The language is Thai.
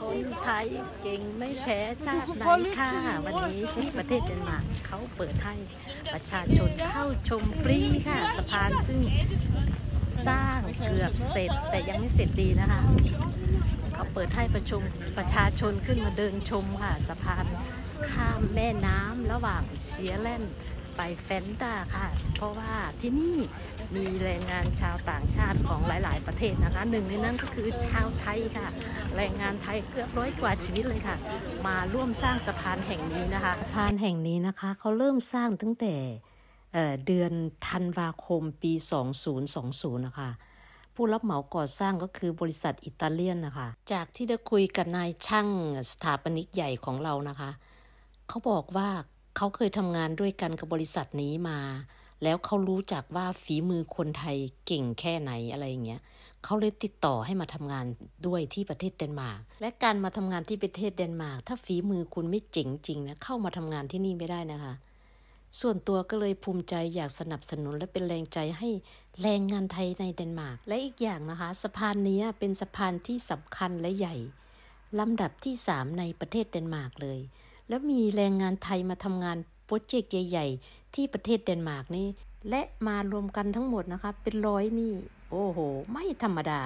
คนไทยเก่งไม่แพ้ชาติไหนค่ะวันนี้ที่ประเทศเดนมาร์กเขาเปิดให้ประชาชนเข้าชมฟรีค่ะสะพานซึ่งสร้างเกือบเสร็จแต่ยังไม่เสร็จดีนะคะ เขาเปิดให้ประชมประชาชนขึ้นมาเดินชมค่ะสะพาน ข้ามแม่น้ำระหว่าง Sjælland ไป Falster ค่ะ เพราะว่าที่นี่มีแรงงานชาวต่างชาติของหลาย ๆ ประเทศนะคะหนึ่งในนั้นก็คือชาวไทยค่ะ แรงงานไทยเกือบร้อยกว่าชีวิตเลยค่ะ มาร่วมสร้างสะพานแห่งนี้นะคะสะพานแห่งนี้นะคะเขาเริ่มสร้างตั้งแต่เอ่อเดือนธันวาคมปี 2020 นะคะ ผู้รับเหมาก่อสร้างก็คือบริษัทอิตาเลียนนะคะ จากที่ได้คุยกับนายช่างสถาปนิกใหญ่ของเรานะคะ เขาบอกว่าเขาเคยทำงานด้วยกันกับบริษัทนี้มา แล้วเขารู้จักว่าฝีมือคนไทยเก่งแค่ไหนอะไรอย่างเงี้ยเขาเลยติดต่อให้มาทำงานด้วยที่ประเทศเดนมาร์กและการมาทำงานที่ประเทศเดนมาร์กถ้าฝีมือคุณไม่เจ๋งจริงนะเข้ามาทำงานที่นี่ไม่ได้นะคะ ส่วนตัวก็เลยภูมิใจอยากสนับสนุนและเป็นแรงใจให้แรงงานไทยในเดนมาร์กและอีกอย่างนะคะสะพานนี้เป็นสะพานที่สำคัญและใหญ่ลำดับที่ 3 ในประเทศเดนมาร์กเลย แล้วมีแรงงานไทยมาทำงานโปรเจกต์ใหญ่ๆ ที่ประเทศเดนมาร์กนี่ และมารวมกันทั้งหมดนะคะ เป็นร้อยนี่ โอ้โห ไม่ธรรมดา